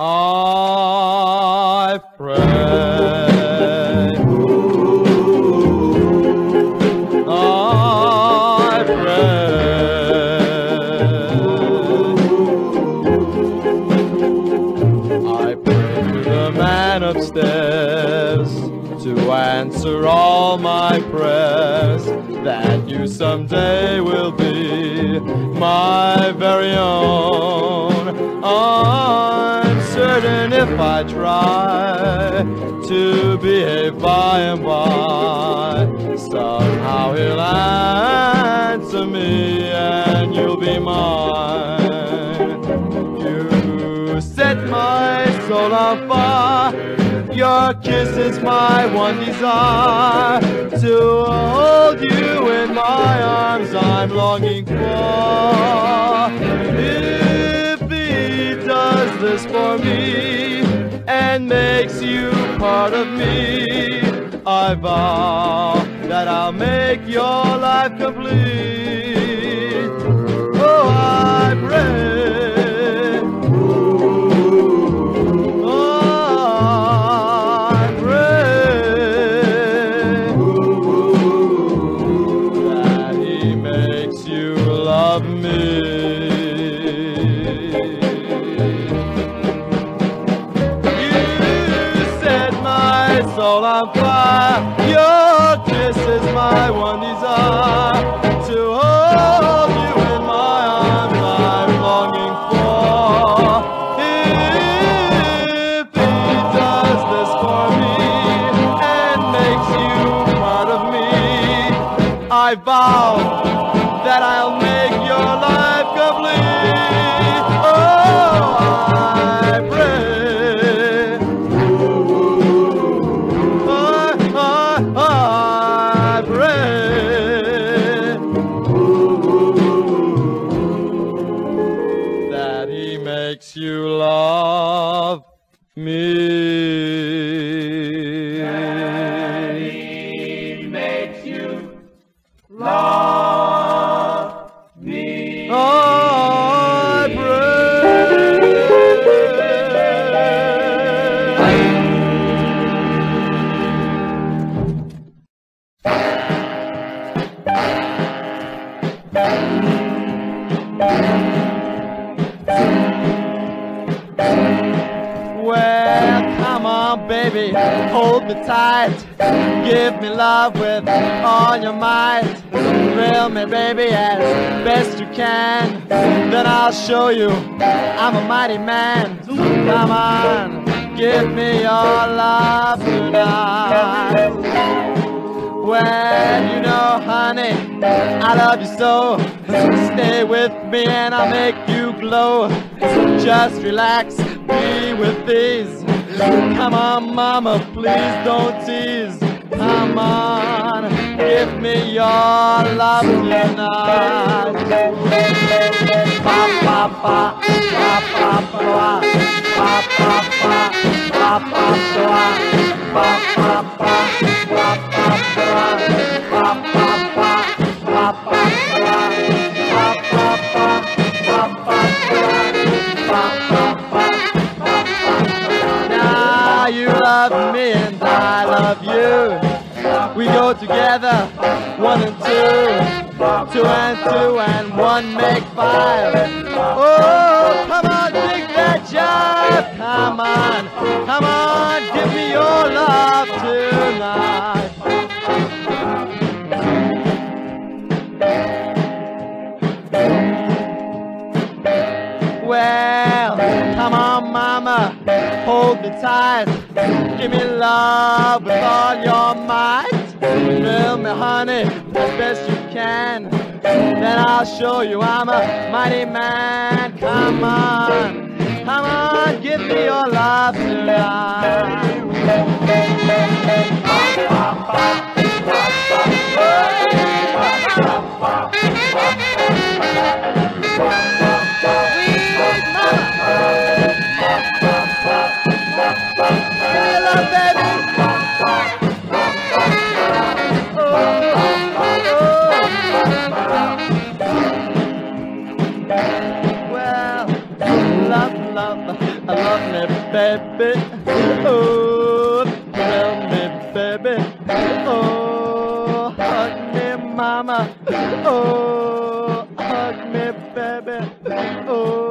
I pray. I pray. I pray to the man upstairs to answer all my prayers that you someday will be my very own. Certain if I try to behave by and by, somehow he'll answer me and you'll be mine. You set my soul on fire. Your kiss is my one desire to hold you in my arms. I'm longing for. If he does this for me and makes you part of me, I vow that I'll make your life complete. Soul on fire. Your kiss is my one desire to hold you in my arms. I'm longing for. If he does this for me and makes you part of me, I vow that I'll make your life complete. You baby, hold me tight. Give me love with all your might. Thrill me, baby, as best you can. Then I'll show you I'm a mighty man. Come on, give me your love tonight. Well, you know, honey, I love you so. Stay with me and I'll make you glow. Just relax, be with these. Come on, mama, please don't tease. Come on, give me your love tonight. Pa pa pa, pa pa together, one and two, two and two and one make five. Oh, come on, dig that jive. Come on, come on, give me your love tonight. Well, come on, mama, hold me tight. Give me love with all your might. Me, honey, as best you can. Then I'll show you I'm a mighty man. Come on, come on, give me your love Well, baby. Oh, tell me, baby. Oh, hug me, mama. Oh, hug me, baby. Oh.